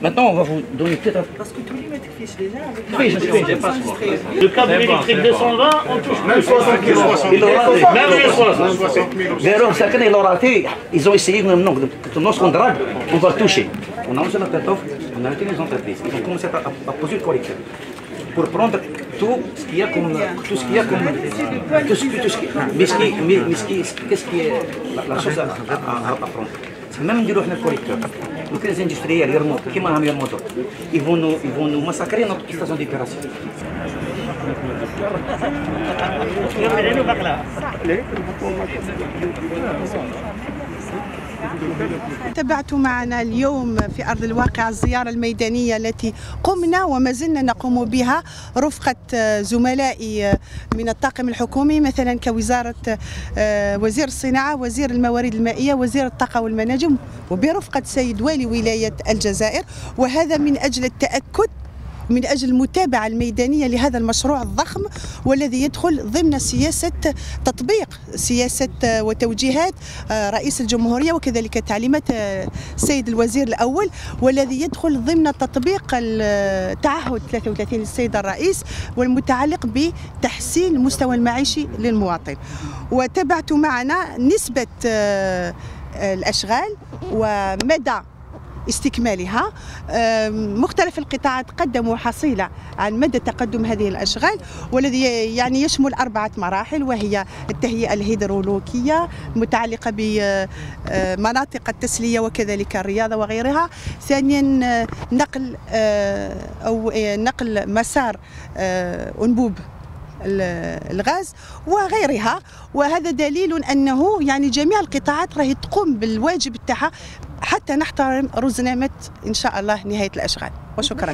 Maintenant, on va vous donner peut-être. Parce que tout le monde fiche déjà avec Oui, je sais. Le câble électrique 220, on touche Même 60 kilos. Il aura été. même les 60. 60 000 aussi. Véron, chacun, il aura été. Ils ont essayé, non, non, lorsqu'on drague, on va toucher. On a lancé l'appel d'offres, on a été les entreprises. Ils ont commencé à, à- à poser le collecteur. Pour prendre tout ce qu'il y a comme. Tout ce qu'il y a comme. Tout ce, tout ce qui. Mais ce qui. Mais, ce qui. Qu'est-ce qui est la, chose à, à, à, prendre même نديرو حنا ال collecteur لو كان ال industriels يرموا كيما راهم يرموا ils vont nous ils vont nous massacrer تابعتوا معنا اليوم في أرض الواقع الزيارة الميدانية التي قمنا وما زلنا نقوم بها رفقة زملائي من الطاقم الحكومي مثلا كوزارة آه، وزير الصناعة وزير الموارد المائية وزير الطاقة والمناجم وبرفقة سيد والي ولاية الجزائر وهذا من أجل التأكد من أجل المتابعة الميدانية لهذا المشروع الضخم والذي يدخل ضمن سياسة تطبيق سياسة آه، وتوجيهات آه، رئيس الجمهورية وكذلك تعليمات آه، السيد الوزير الأول والذي يدخل ضمن تطبيق التعهد 33 للسيد الرئيس والمتعلق بتحسين المستوى المعيشي للمواطن. وتابعت معنا نسبة آه، الأشغال ومدى استكمالها. مختلف القطاعات قدموا حصيلة عن مدى تقدم هذه الأشغال والذي يعني يشمل أربعة مراحل وهي التهيئة الهيدرولوجية المتعلقة بمناطق التسلية وكذلك الرياضة وغيرها. ثانيا نقل آه، أو آه، نقل مسار آه، أنبوب ال- الغاز وغيرها. وهذا دليل أنه يعني جميع القطاعات راهي تقوم بالواجب تاعها حتى نحترم رزنامه إن شاء الله نهاية الأشغال. وشكرا.